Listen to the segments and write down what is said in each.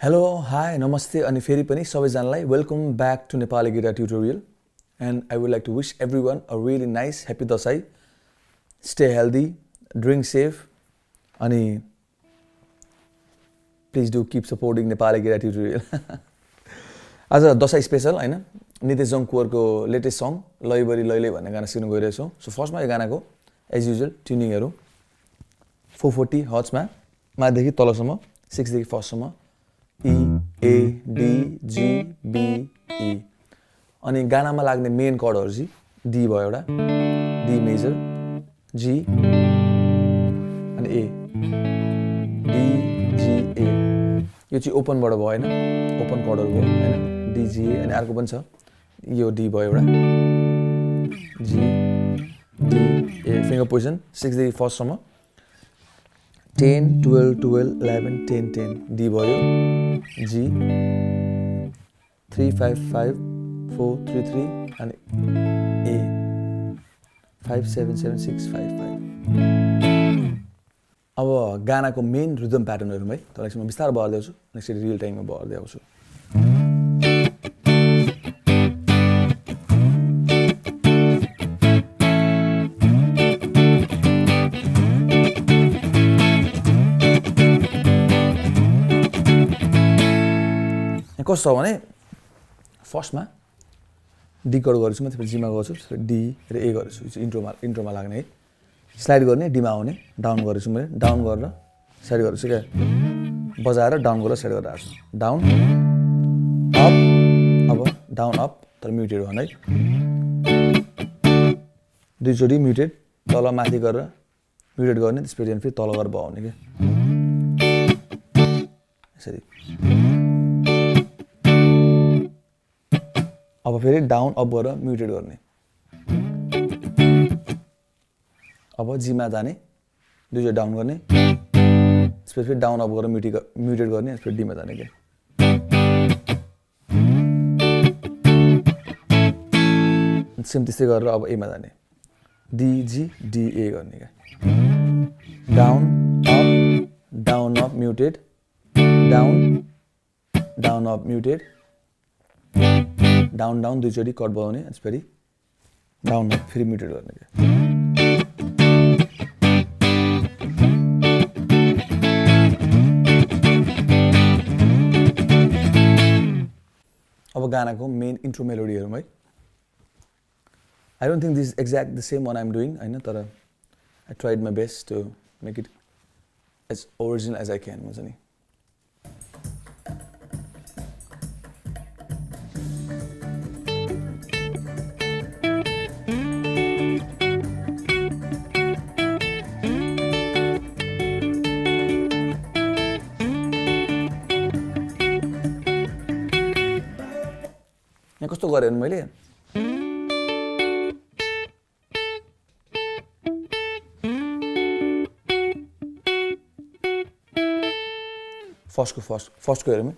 Hello hi नमस्ते अनि फेरि पनि सबैजनालाई welcome back to Nepali guitar tutorial and I would like to wish everyone a really nice happy Dashain stay healthy drink safe अनि please do keep supporting Nepali guitar tutorial आज Dashain special होइन नितेश जङ्कुवरको latest song लैबरी लैले भन्ने गाना सिक्नु गइरहेछौँ so फर्स्टमा यो गानाको एज युजल ट्युनिङहरू फोर फोर्टी हर्चमा माथिदेखि तलसम्म सिक्सदेखि फर्स्टसम्म ई ए डी जी बी ई अनि गानामा लाग्ने मेन कर्डहरू चाहिँ डी भयो एउटा डी मेजर जी अनि ए डी जी ए यो चाहिँ ओपनबाट भयो होइन? ओपन कर्डहरू भयो होइन? डिजिए अनि अर्को पनि छ। यो डी भयो एउटा G D A finger position सिक्सदेखि फर्स्टसम्म ten twelve twelve eleven ten ten D भयो। G three five five four three three अनि A five seven seven six five five अब गानाको मेन रिदम प्याटर्नहरूमा है। तर एकछिन म बिस्तारो बढ्दै आउँछु नेक्स्ट रियल टाइममा बढ्दै आउँछु कस्तो भने फर्स्टमा डी कट गरेछु म त्यसपछि जीमा गर्छु डी र ए गरेछु इन्ट्रोमा इन्ट्रोमा लाग्ने है। स्लाइड गर्ने डीमा आउने डाउन गरेछु मैले। डाउन गरेर साइड गरेछु क्या बजाएर डाउन गरेर साइड गरेर आएको छु डाउन अप अब डाउन अप तर म्युटेड भने है। दुईचोटि म्युटेड तल माथि गरेर म्युटेड गर्ने त्यसपछि फेरि तल गरेर बगाउने क्या यसरी। अब फेरि डाउन अप गरेर म्युटेड गर्ने। अब जीमा जाने दुईचोटि डाउन गर्ने। त्यसपछि फेरि डाउन अप गरेर म्युटी म्युटेड गर्ने त्यसपछि डीमा जाने क्या सेम त्यस्तै गरेर अब एमा जाने। डिजी डिए गर्ने क्या। Down up down up muted down down up muted down down दुईचोटि cut बनाउने त्यसपछि डाउन अप फेरि म्युटेड गर्ने क्या अब गानाको मेन इन्ट्रो मेलोडीहरूमा है। I don't think this exact the same one I'm doing होइन तर I tried my best to make it as original as I can हुन्छ नि। कस्तो गरेँ भने मैले फर्स्टको फर्स्ट फर्स्टको हेरौँ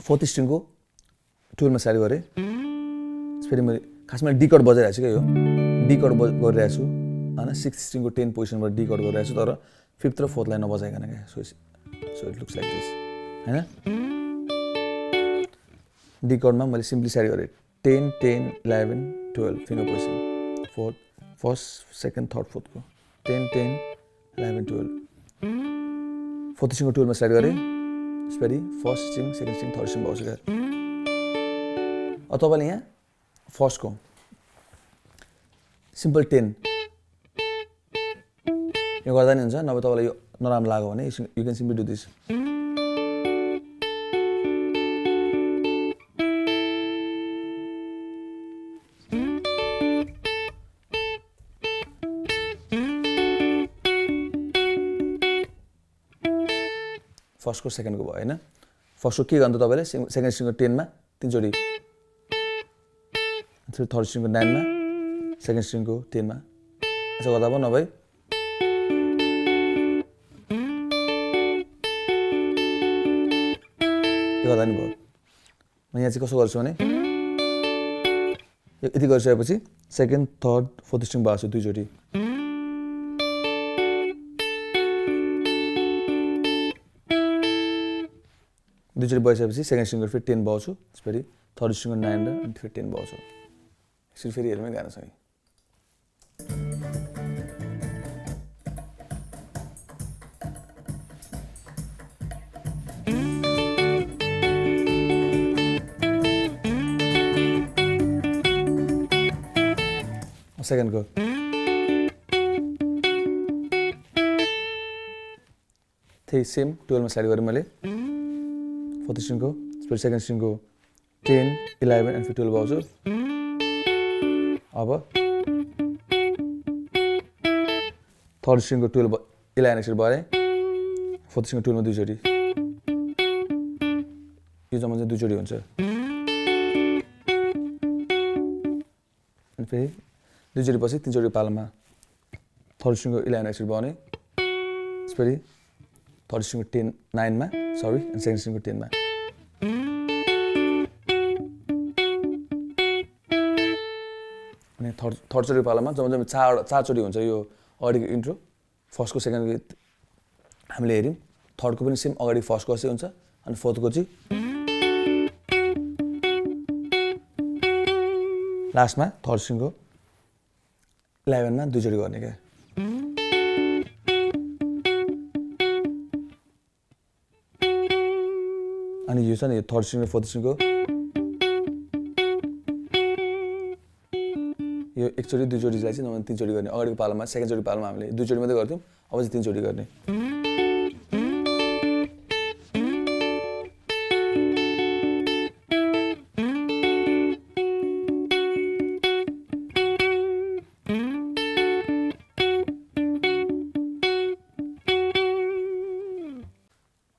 फोर्थ स्ट्रिङको टुवेल्भमा साइड गरेँ फेरि मैले खासमा डिकट बजाइरहेको छु क्या यो डिकट बज गरिरहेको छु होइन सिक्स स्ट्रिङको टेन पोजिसनबाट डिकट गरिरहेको छु तर फिफ्थ र फोर्थलाई नबजाइकन क्या so so it looks like this होइन डिकर्डमा मैले सिम्पली साइड गरेँ। Ten ten eleven twelve finger position fourth first second third फोर्थको ten ten eleven twelve fourth स्ट्रिङको टुवेल्भमा साइड गरेँ। त्यसपछि first string second string third string क्या अब तपाईँले यहाँ फर्स्टको सिम्पल टेन यो गर्दा नि हुन्छ। नभए तपाईँलाई यो नराम्रो लाग्यो भने you can simply do this फर्स्टको सेकेन्डको भयो होइन? फर्स्टको के गर्नु तपाईँले? सेकेन्ड स्ट्रिङको टेनमा तिनचोटि। थर्ड स्ट्रिङको नाइनमा सेकेन्ड स्ट्रिङको टेनमा। यसो गर्दा भयो नभए यो गर्दा नि भयो। म यहाँ चाहिँ कसो गर्छु भने यति गरिसकेपछि सेकेन्ड थर्ड फोर्थ स्ट्रिङ भएको छु दुईचोटि। दुईचोटि बसिसकेपछि सेकेन्ड स्ट्रिङको फेरि टेन बजाउँछु त्यसपछि थर्ड स्ट्रिङको नाइन र अनि फेरि टेन बजाउँछु यसरी फेरि हेरौँ गानासँगै सेकेन्डको त्यही सेम टुवेल्भमा स्लाइड गरेँ मैले। फोर्थ स्ट्रिङको त्यसपछि सेकेन्ड स्ट्रिङको टेन इलेभेन एन्ड फेरि टुवेल्भ आउँछु अब थर्ड स्ट्रिङको टुवेल्भ इलेभेन यसरी भरे फोर्थ स्ट्रिङको टुवेल्भमा दुईचोटि यो जम्मा चाहिँ दुईचोटि हुन्छ अनि फेरि दुईचोटि पछि तिनचोटि पालामा थर्ड स्ट्रिङको इलेभेन यसरी बनाउने त्यसपछि थर्ड स्ट्रिङको टेन नाइनमा सरी एन्ड सेकेन्ड स्ट्रिङको टेनमा अनि थर्ड थर्डचोटि पालामा जब जब चार चारचोटि हुन्छ यो अगाडिको इन्ट्रो फर्स्टको सेकेन्डको हामीले हेऱ्यौँ थर्डको पनि सेम अगाडि फर्स्टको जस्तै हुन्छ अनि फोर्थको चाहिँ लास्टमा थर्ड स्ट्रिङको इलेभेनमा दुईचोटि गर्ने क्या यो छ नि यो थर्ड स्ट्रिङ र फोर्थ स्ट्रिङको यो एकचोटि दुईचोटिलाई चाहिँ नभए तिनचोटि गर्ने अगाडिको पालामा सेकेन्डचोटि पालामा हामीले दुईचोटि मात्रै गर्थ्यौँ अब चाहिँ तिनचोटि गर्ने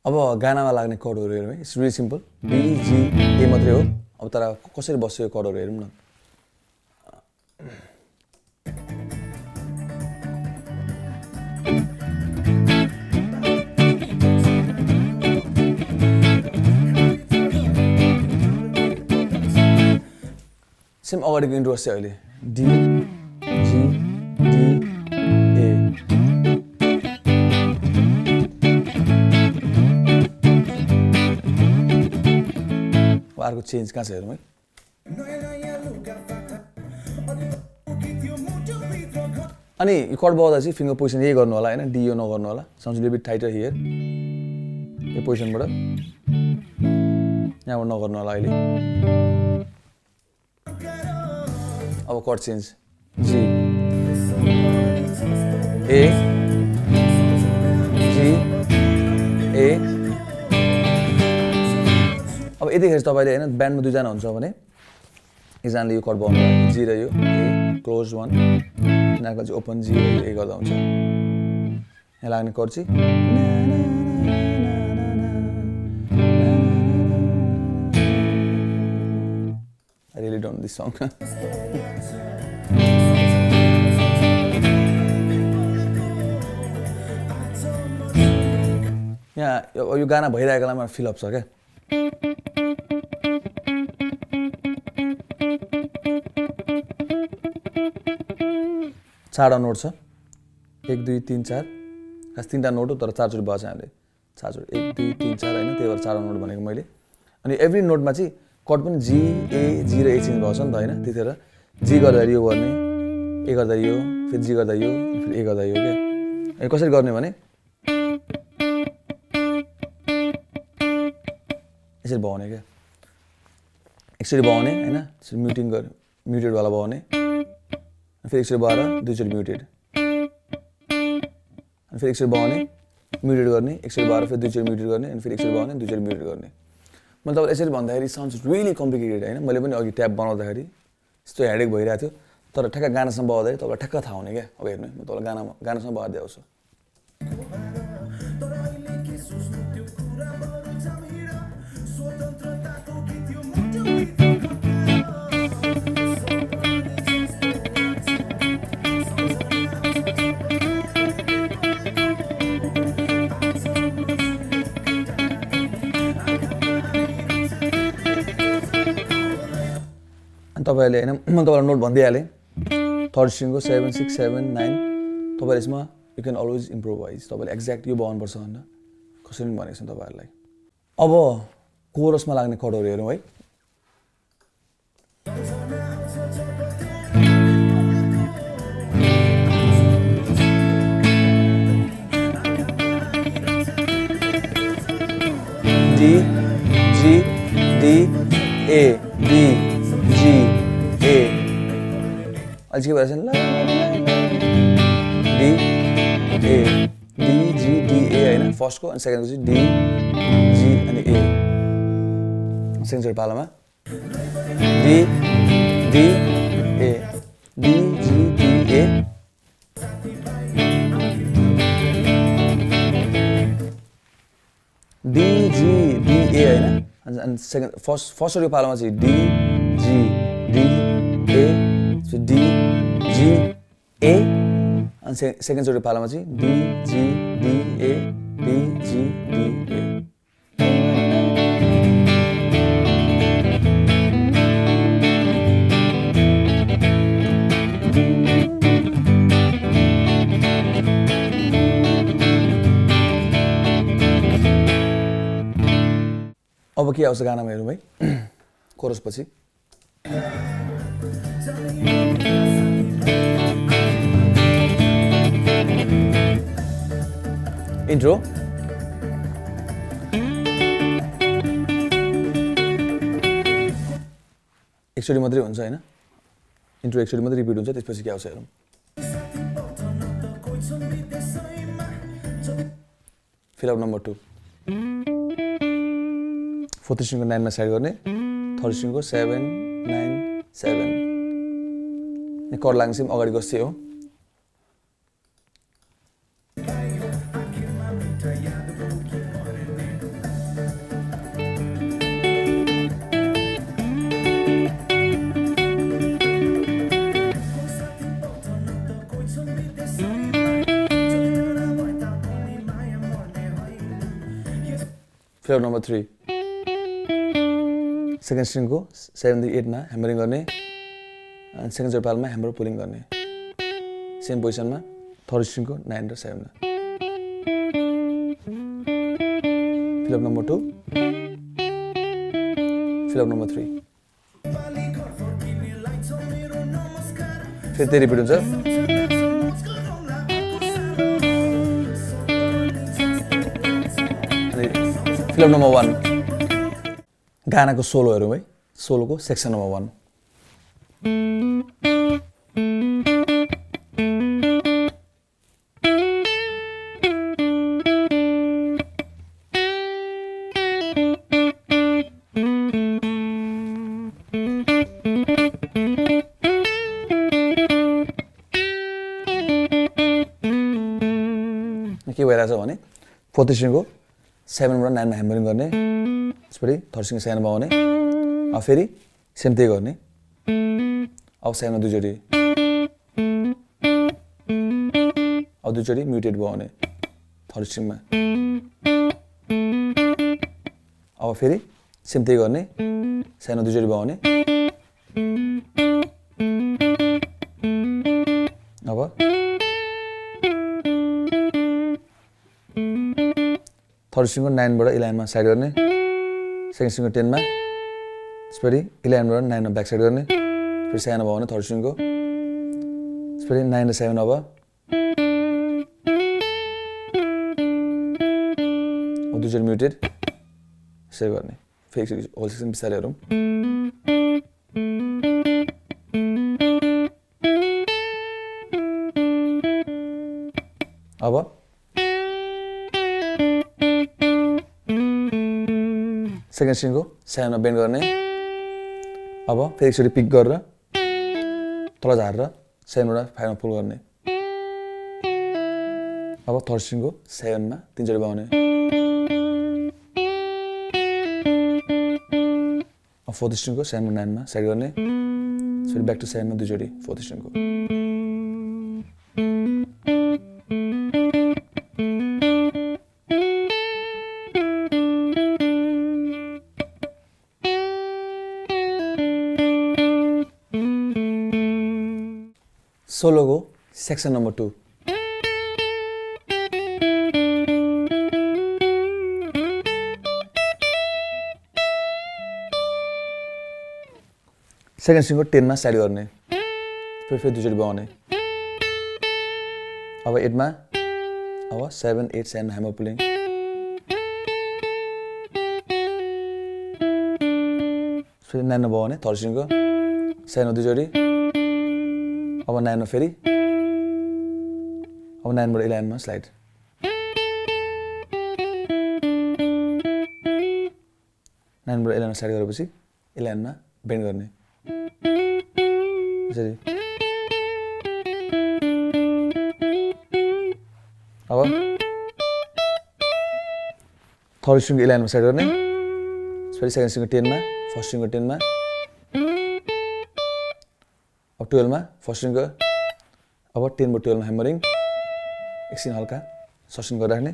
अब गानामा लाग्ने कडहरू हेरौँ है। It's really simple D G A मात्रै हो। अब तर कसरी बस्यो यो कडहरू हेरौँ न। सेम अगाडिको इन्ट्रो चाहिँ अहिले। डी चेन्ज कहाँ छ हेरौँ है अनि कट बगाउँदा चाहिँ फिङ्गर पोजिसन यही गर्नु होला होइन डियो नगर्नु होला साउन्ड लिभिट टाइटर हियर यो पोजिसनबाट यहाँबाट नगर्नु होला अहिले अब कट चेन्ज जी ए अब यतिखेर तपाईँले होइन ब्यान्डमा दुईजना हुन्छ भने एकजनाले यो कट बनाउनु जी र यो ए क्लोज वान यिनीहरूको चाहिँ ओपन जी ए गर्दा हुन्छ यहाँ लाग्ने कट चाहिँ I. यहाँ यो गाना भइरहेको बेलामा फिलअप छ क्या चारवटा नोट छ। एक दुई तिन चार। खास तिनवटा नोट हो तर चारचोटि बजाएको छ हामीले। चारचोटि। एक दुई तिन चार होइन त्यही भएर चारवटा नोट भनेको मैले। अनि एभ्री नोटमा चाहिँ कट पनि जी ए जी र ए चेन्ज भएको नि त होइन? त्यतिखेर जी गर्दा यो गर्ने ए गर्दा यो फेरि जी गर्दा यो फेरि ए गर्दा यो क्या? अनि कसरी गर्ने भने यसरी बगाउने क्या? एकचोटि बगाउने होइन? म्युटिङ गर म्युटेडवाला बगाउने फेरि एकचोटि बगाएर दुईचोटि म्युटेड अनि फेरि एकचोटि बगाउने म्युटेड गर्ने एकचोटि बगाएर फेरि दुईचोटि म्युटेड गर्ने अनि फेरि एकचोटि बगाउने दुईचोटि म्युटेड गर्ने मैले तपाईँलाई यसरी भन्दाखेरि साउन्ड्स रियली कम्प्लिकेटेड होइन? मैले पनि अघि ट्याप बनाउँदाखेरि यस्तो हेडेक भइरहेको थियो। तर ठ्याक्क गानासँग बगाउँदाखेरि तपाईँलाई ठ्याक्क थाहा हुने क्या? अब हेर्नु म तपाईँलाई गानामा गानासँग बगाइदिए आउँछु। तपाईँहरूले होइन म तपाईँलाई नोट भनिदिइहालेँ। थर्ड स्ट्रिङको सेभेन सिक्स सेभेन नाइन तपाईँले यसमा यु क्यान अलवेज इम्प्रोभाइज तपाईँले एक्ज्याक्ट यो बनाउनुपर्छ भनेर कसरी पनि भनेको छ तपाईँहरूलाई। अब कोरसमा लाग्ने कडहरू हेरौँ है। D G D A B के भएर छ D A D G D A होइन फर्स्टको अनि सेकेन्डको चाहिँ डी जी अनि ए सेकेन्ड पालामा D D A D G D A D G D A होइन अनि सेकेन्ड फर्स्ट फर्स्टको पालामा चाहिँ डिजी डिए डिजी ए अनि से सेकेन्डचोटि पालामा चाहिँ डिजिडिए डिजिडिए अब के आउँछ गानामा हेरौँ है? कोरस इन्ट्रो एकचोटि मात्रै हुन्छ होइन? इन्ट्रो एकचोटि मात्रै रिपिट हुन्छ त्यसपछि के आउँछ हेरौँ। Fill up number two fourth स्ट्रिङको नाइनमा साइड गर्ने। थर्ड स्ट्रिङको सेभेन नाइन सेभेन कर लाग्ने चाहिँ अगाडि गस्थे हो। फ्लेवर नम्बर थ्री सेकेन्ड स्ट्रिङको सेभेनदेखि एटमा ह्यामरिङ गर्ने अनि सेकेन्ड चौपालमा ह्यामर पुलिङ गर्ने. सेम पोजिसनमा थर्ड स्ट्रिङको नाइन र सेभेनमा fill up number two fill up number three फेरि त्यही रिपिट हुन्छ। फिलअप नम्बर वान गानाको सोलो हेरौँ है सोलोको सेक्सन नम्बर वान के भइरहेछ भने फोर्थ स्ट्रिङको सेभेनबाट नाइनमा ह्यामरिङ गर्ने त्यसपछि थर्ड स्ट्रिङ सेभेनमा आउने अब फेरि सेम त्यही गर्ने अब सेभेनमा दुईचोटि अब दुईचोटि म्युटेड भयो भने थर्ड स्ट्रिङमा अब फेरि सेम त्यही गर्ने सेभेनमा दुईचोटि भयो भने थर्ड स्ट्रिङको नाइनबाट इलेभेनमा साइड गर्ने। सेकेन्ड स्ट्रिङको टेनमा। त्यसपछि इलेभेनबाट नाइनमा ब्याक साइड गर्ने। फेरि सानो भयो भने थर्ड स्ट्रिङको त्यसपछि नाइन र सेभेन अब। दुईचोटि म्युटेड। यसरी गर्ने। फेरि होल सेक्सन बिस्तारै हेरौँ सेकेन्ड स्ट्रिङको सेभेनमा बेन्ड गर्ने। अब फेरि एकचोटि पिक गरेर तल झारेर सेभेनबाट फाइभमा पुल गर्ने। अब थर्ड स्ट्रिङको सेभेनमा तिनचोटि अब फोर्थ स्ट्रिङको सेभेनमा नाइनमा साइड गर्ने। फेरि ब्याक टु सेभेनमा दुईचोटि फोर्थ स्ट्रिङको सोलोको सेक्सन नम्बर टू सेकेन्ड सिङको टेनमा साइड गर्ने फेरि फेरि दुईचोटि बगाउने अब एटमा अब सेभेन एट सेभेन हाम्रो पुलिङ फेरि नाइनमा बगाउने थर्ड सिङको सेभेनमा दुईचोटि अब नाइनमा फेरि। अब नाइनबाट इलेभेनमा स्लाइड नाइनबाट इलेभेनमा स्लाइड गरेपछि इलेभेनमा बेन्ड गर्ने। यसरी। अब थर्ड स्ट्रिङको इलेभेनमा स्लाइड गर्ने। फेरि सेकेन्ड स्ट्रिङको टेनमा फर्स्ट स्ट्रिङको टेनमा टुवेल्भमा फर्स्ट स्ट्रिङको अब टेनबाट टुवेल्भमा ह्यामरिङ एकछिन हल्का ससन गरिराख्ने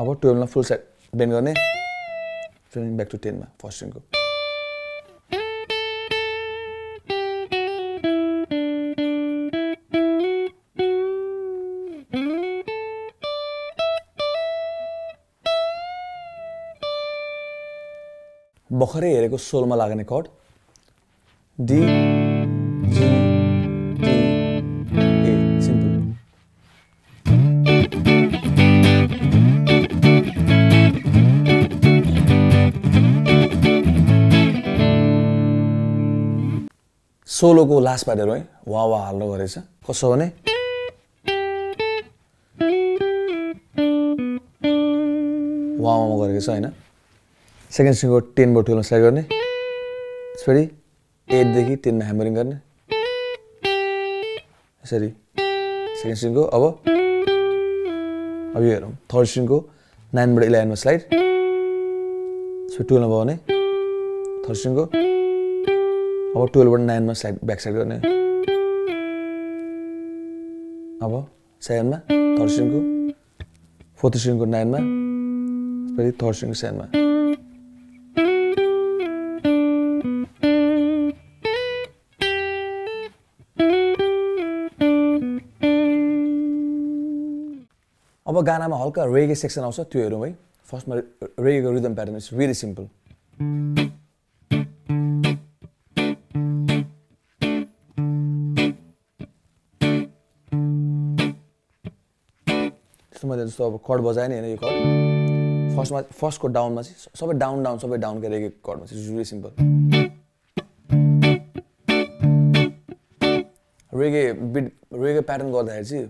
अब टुवेल्भमा फुल साइड बेन्ड गर्ने फेरि ब्याक टु टेनमा फर्स्ट स्ट्रिङको भर्खरै हेरेको सोलमा लाग्ने कड D G D A simple सोलोको लास्ट पार्टहरू है। वा वा हाल्नु गरेछ कसो भने? वामा गरेको छ होइन? सेकेन्ड स्ट्रिङको टेनबाट टुवेल्भमा स्लाइड गर्ने। फेरि एटदेखि टेनमा ह्यामरिङ गर्ने यसरी सेकेन्ड स्ट्रिङको अब अब यो हेरौँ थर्ड स्ट्रिङको नाइनबाट इलेभेनमा स्लाइड फेरि टुवेल्भमा बगाउने थर्ड स्ट्रिङको अब टुवेल्भबाट नाइनमा स्लाइड ब्याक साइड गर्ने अब सेभेनमा थर्ड स्ट्रिङको फोर्थ स्ट्रिङको नाइनमा फेरि थर्ड स्ट्रिङको सेभेनमा अब गानामा हल्का रेगे सेक्सन आउँछ त्यो हेरौँ है। फर्स्टमा रेगेको rhythm pattern is really simple मैले जस्तो अब कड बजाएँ नि होइन यो कड फर्स्टमा फर्स्टको डाउनमा चाहिँ सबै डाउन डाउन सबै डाउन रेगे कडमा चाहिँ really simple reggae beat reggae pattern गर्दाखेरि चाहिँ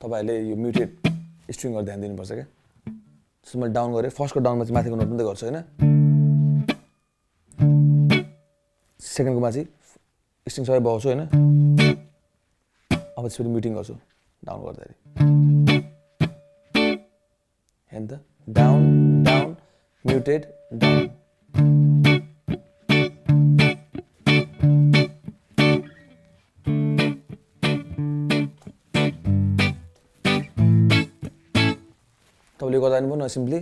तपाईँहरूले यो म्युटेड स्ट्रिङहरू ध्यान दिनुपर्छ क्या। जस्तो मैले डाउन गरेँ फर्स्टको डाउनमा चाहिँ माथिको नोट मात्रै गर्छु होइन? सेकेन्डकोमा चाहिँ स्ट्रिङ सबै बगाउँछु होइन? अब फेरि म्युटिङ गर्छु डाउन गर्दाखेरि। हेर्नु त? डाउन डाउन म्युटेड डाउन भयो न सिम्पली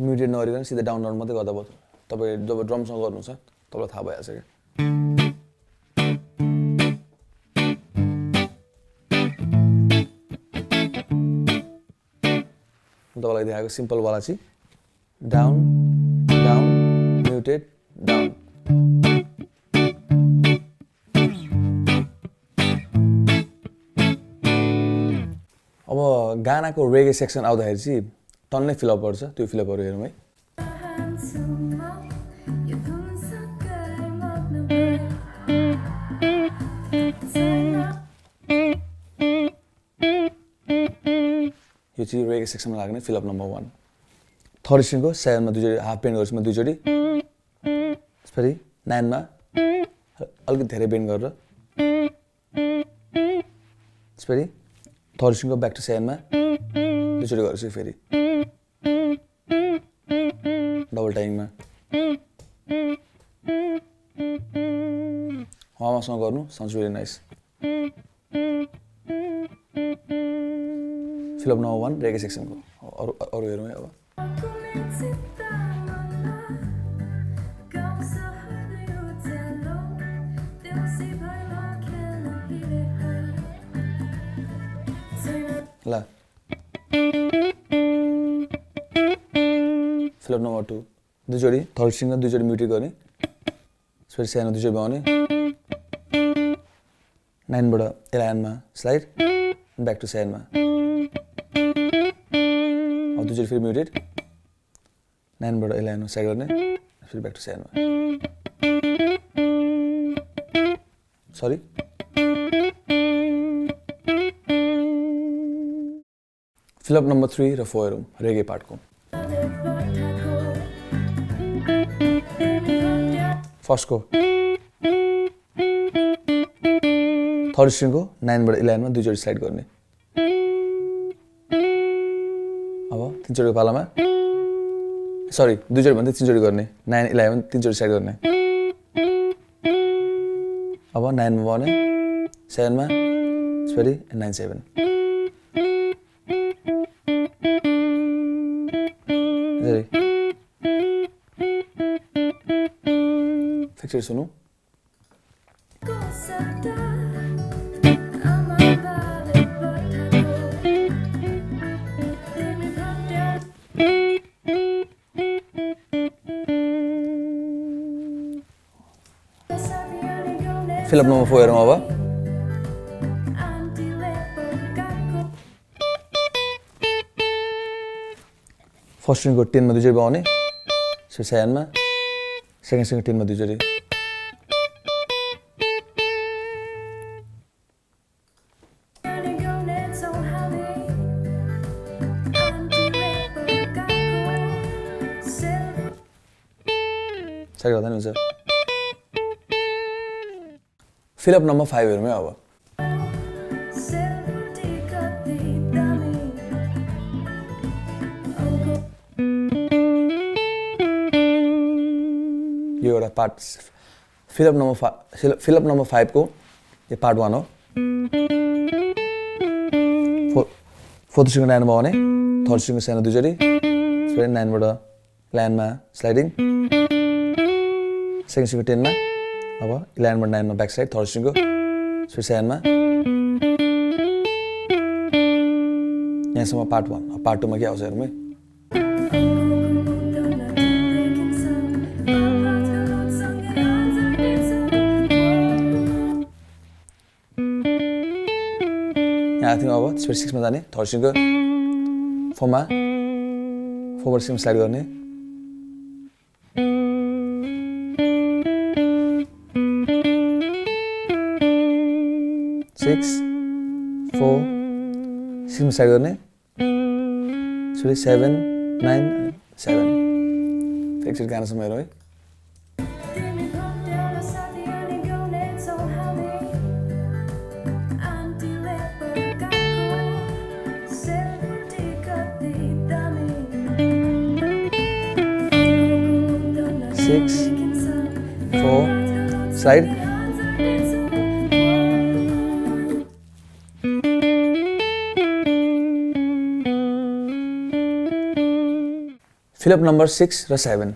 म्युटेड नगरिकन सिधै डाउन डाउन मात्रै गर्दा भयो तपाईँ जब ड्रमसँग गर्नुहुन्छ तपाईँलाई थाहा भइहाल्छ क्या तपाईँलाई देखाएको सिम्पलवाला चाहिँ डाउन डाउन म्युटेड डाउन गानाको रेगे सेक्सन आउँदाखेरि चाहिँ टन्नै फिलअप गर्छ त्यो फिलअपहरू हेरौँ है। यो चाहिँ रेगे सेक्सनमा लाग्ने fill up number one third स्ट्रिङको सेभेनमा दुईचोटि हाफ बेन्ड गर्छु म दुईचोटि। फेरि नाइनमा अलिकति धेरै बेन्ड गरेर। फेरि थर्ड स्ट्रिङको ब्याक टु सेभेनमा दुईचोटि गर्छु फेरि। डबल टाइममा हवामासँग गर्नु sounds very nice fill up number one reggae सेक्सनको अरू अरू हेरौँ है अब। फिलअप नम्बर टू दुईचोटि थर्ड स्ट्रिङमा दुईचोटि म्युटेड गर्ने फेरि सानो दुईचोटि बनाउने नाइनबाट इलेभेनमा स्लाइड ब्याक टु साइडमा दुईचोटि फेरि म्युटेड नाइनबाट इलेभेनमा साइड गर्ने फेरि ब्याक टु साइडमा sorry fill up number three र फोर हेरौँ रेगे पार्टको फर्स्टको थर्ड स्ट्रिङको नाइनबाट इलेभेनमा दुईचोटि स्लाइड गर्ने अब तिनचोटिको पालामा सरी दुईचोटि भन्दा तिनचोटि गर्ने नाइन इलेभेन तिनचोटि स्लाइड गर्ने अब नाइनमा भने सेभेनमा फेरि नाइन सेभेन फिक्सर सुनौ फिलअप नम्बर फोर हेरौँ अब फर्स्ट स्ट्रिङको टेनमा दुईचोटि बगाउने सेभेनमा सेकेन्ड स्ट्रिङको टेनमा दुईचोटि साइड गर्दा नि हुन्छ। फिलअप नम्बर फाइभ हेरौँ अब। यो एउटा पार्ट फिलअप नम्बर फा फिलअप नम्बर फाइभको यो पार्ट वान हो। फोर्थ स्ट्रिङको नाइनमा भने थर्ड स्ट्रिङको सानो दुईचोटि। नाइनबाट ल्यान्डमा स्लाइडिङ सेकेन्ड स्ट्रिङको टेनमा अब इलेभेनबाट नाइनमा ब्याक साइड थर्ड स्ट्रिङको फेरि सेभेनमा यहाँसम्म पार्ट वान पार्ट टूमा के आउँछ हेरौँ है यहाँ थियौँ अब। त्यसपछि सिक्समा जाने। थर्ड स्ट्रिङको फोरमा फोरबाट सिक्समा स्लाइड गर्ने सिक्समा स्लाइड गर्ने फेरि सेभेन नाइन सेभेन फेरि एकचोटि गानासम्म हेरौँ है six four slide fill up number six र सेभेन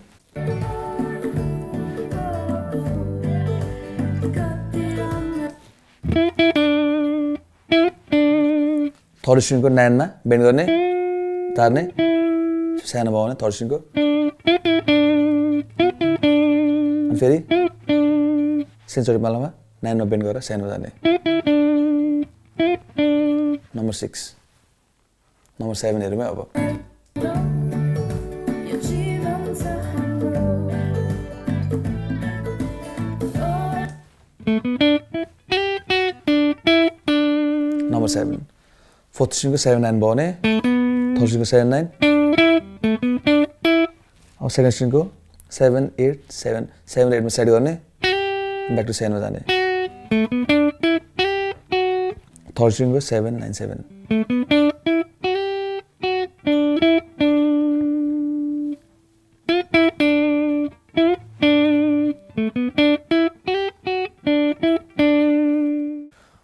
थर्ड स्ट्रिङको नाइनमा बेन्ड गर्ने तार्ने सानो भयो भने थर्ड स्ट्रिङको फेरि सेन्चुरी मालामा नाइनमा बेन्ड गरेर साइनमा जाने नम्बर सिक्स नम्बर सेभेन हेरौँ है अब फोर्थ स्ट्रिङको सेभेन नाइन भयो भने थर्ड स्ट्रिङको सेभेन नाइन अब सेकेन्ड स्ट्रिङको सेभेन एट सेभेन सेभेन एटमा सेट गर्ने ब्याक टु सेभेनमा जाने थर्ड स्ट्रिङको सेभेन नाइन सेभेन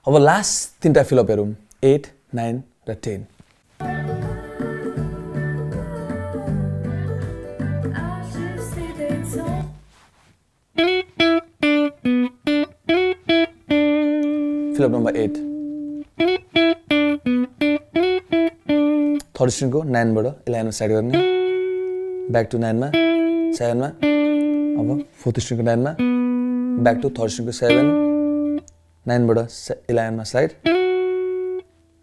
अब लास्ट तिनवटा फिलअप हेरौँ एट नाइन र ten fill up number eight third स्ट्रिङको नाइनबाट इलेभेनमा साइड गर्ने ब्याक टु नाइनमा सेभेनमा अब फोर्थ स्ट्रिङको नाइनमा ब्याक टु थर्ड स्ट्रिङको सेभेन नाइनबाट से इलेभेनमा स्लाइड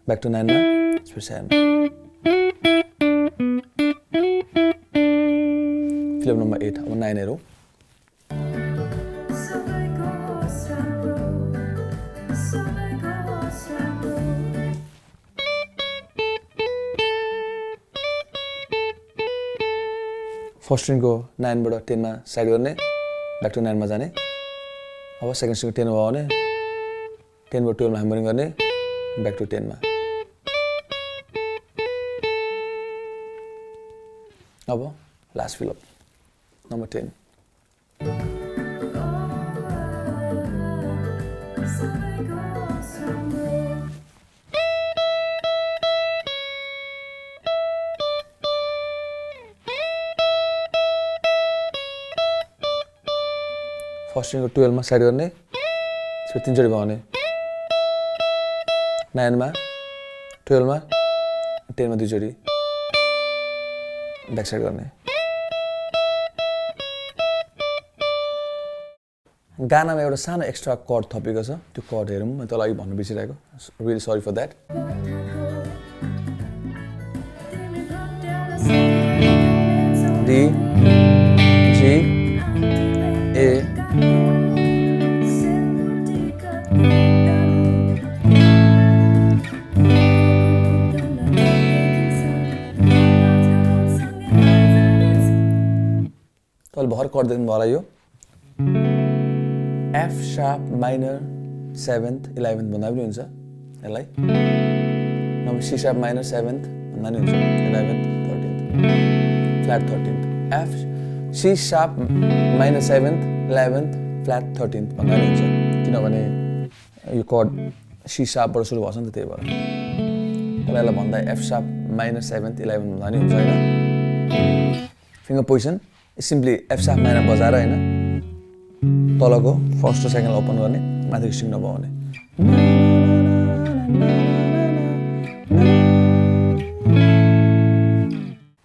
ब्याक टु नाइनमा फेरि सेभेनमा फिल्म नम्बर एट अब नाइन हेरौँ फर्स्ट स्ट्रिङको नाइनबाट टेनमा साइड गर्ने। ब्याक टु नाइनमा जाने। अब सेकेन्ड स्ट्रिङको टेनमा भने टेनबाट टुवेल्भमा ह्यामरिङ गर्ने। ब्याक टु टेनमा अब last fill up number ten first स्ट्रिङको टुवेल्भमा साइड गर्ने त्यसपछि तिनचोटि भगाउने नाइनमा टुवेल्भमा टेनमा दुईचोटि ब्याक साइड गर्ने गानामा एउटा सानो एक्स्ट्रा कड थपिएको छ त्यो कड हेरौँ मैले तँलाई अघि भन्नु बिर्सिरहेको really sorry for that D G देख्नु भयो होला यो F sharp minor seventh eleventh भन्दा पनि हुन्छ यसलाई नभए सी सार्प माइनर सेभेन्थ भन्दा पनि हुन्छ eleventh thirteenth flat thirteenth F C sharp minor seventh eleventh flat thirteenth भन्दा पनि हुन्छ किनभने यो कड सी सार्पबाट सुरु भएको छ नि त त्यही भएर तपाईँलाई भन्दा F sharp minor seventh eleventh भन्दा पनि हुन्छ होइन finger position simply F sharp minor बजाएर होइन तलको फर्स्ट र सेकेन्ड ओपन गर्ने माथिको स्ट्रिङ नभने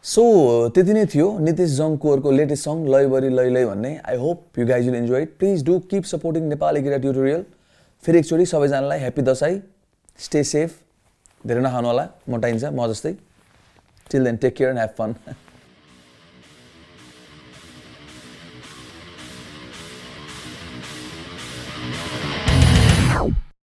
सो त्यति नै थियो नितिश जङकोहरूको लेटेस्ट सङ लैबरी लै लै भन्ने I hope you guys will enjoy please do keep supporting Nepali guitar tutorial फेरि एकचोटि सबैजनालाई ह्याप्पी दसैँ स्टे सेफ धेरै नखानु होला मोटाइन्छ म जस्तै till then take care and have fun